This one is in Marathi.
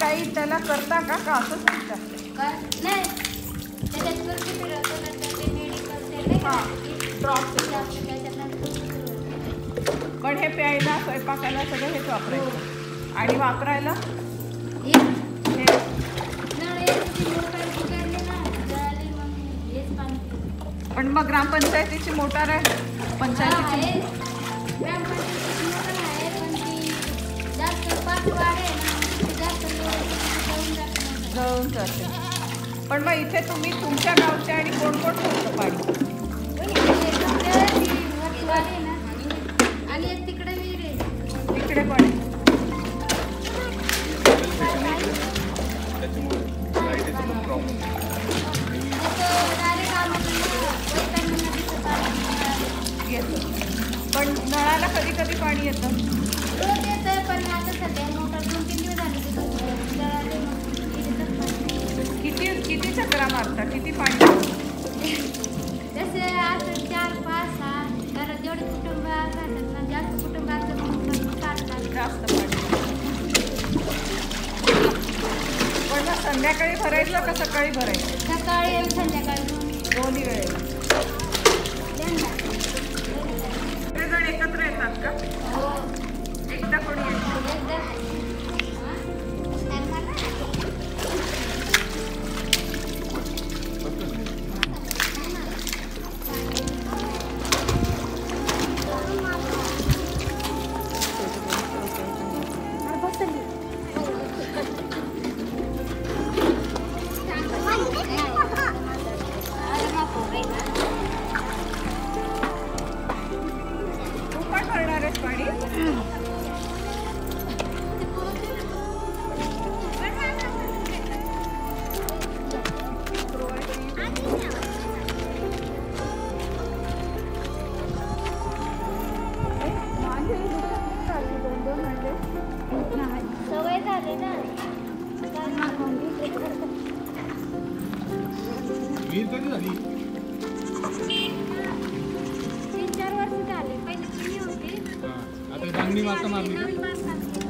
काही त्याला करता का? का असंच पिता काय नाही. त्याच्यात वरती फिरवतो नंतर ते मेडिकल ते नाही का? हां. ड्रॉप ते आपलं त्याच्यात नंतर फिरवतो. पण हे प्यायला स्वयंपाकाला सगळं हेच वापरायचं. आणि वापरायला? हे. हे. मग हेच पाणी. पण मग ग्रामपंचायतीची मोटार आहे. हा, पंचायतीची जळून जाते. पण मग इथे तुम्ही तुमच्या गावचे आणि कोण कोण ठेवतो पाणी? ना, आणि तिकडे पण आहे. पण पाणी पण नळाला कधी कधी पाणी येतं? पण आता सध्या मोटर दोन तीन दिवस झाले तिथं जळाली मग विहिरीतच पाणी नाही. किती किती चक्रा मारता? किती पाणी असं चार पाच सहा घरात जेवढे कुटुंब राहतात ना जास्त कुटुंबाचं मग काढतात जास्त पाणी पण मग संध्याकाळी भरायचं का सकाळी भरायचं? सकाळी आणि संध्याकाळी दोन्ही वेळेला. विहीर कधी झाली तीन चार वर्ष झाले पहिले जुनी होती हा. आता चांगली माता मारली का नवीन माणसांची.